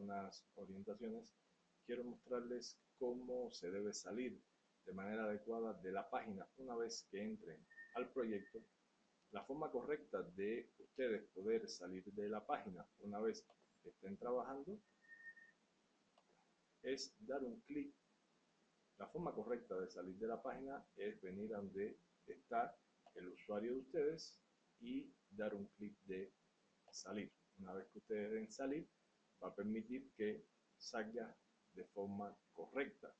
unas orientaciones, quiero mostrarles cómo se debe salir de manera adecuada de la página una vez que entren al proyecto. La forma correcta de ustedes poder salir de la página una vez que estén trabajando es dar un clic. La forma correcta de salir de la página es venir a donde está el usuario de ustedes y dar un clic de salir. Una vez que ustedes den salir, va a permitir que salga de forma correcta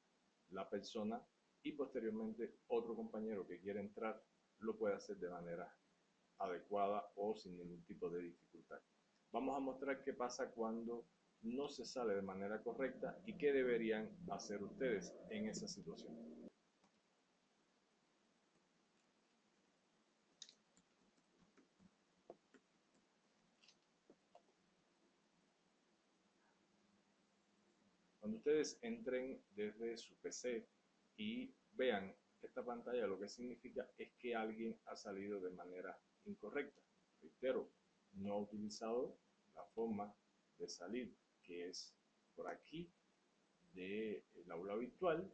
la persona y posteriormente otro compañero que quiera entrar lo puede hacer de manera adecuada o sin ningún tipo de dificultad. Vamos a mostrar qué pasa cuando no se sale de manera correcta y qué deberían hacer ustedes en esa situación. Cuando ustedes entren desde su PC y vean esta pantalla, lo que significa es que alguien ha salido de manera incorrecta. Reitero, no ha utilizado la forma de salir, que es por aquí del aula virtual.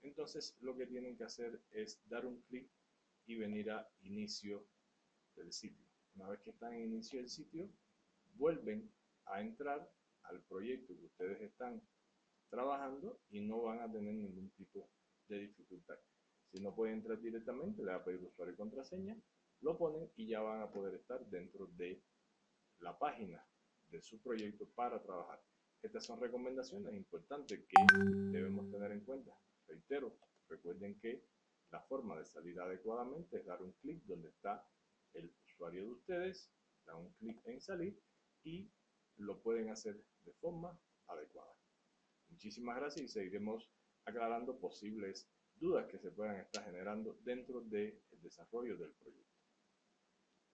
Entonces lo que tienen que hacer es dar un clic y venir a inicio del sitio. Una vez que están en inicio del sitio, vuelven a entrar al proyecto que ustedes están trabajando y no van a tener ningún tipo de dificultad. Si no pueden entrar directamente, le va a pedir usuario y contraseña, lo ponen y ya van a poder estar dentro de la página de su proyecto para trabajar. Estas son recomendaciones importantes que debemos tener en cuenta. Reitero, recuerden que la forma de salir adecuadamente es dar un clic donde está el usuario de ustedes, dan un clic en salir y lo pueden hacer de forma adecuada. Muchísimas gracias y seguiremos aclarando posibles dudas que se puedan estar generando dentro del desarrollo del proyecto.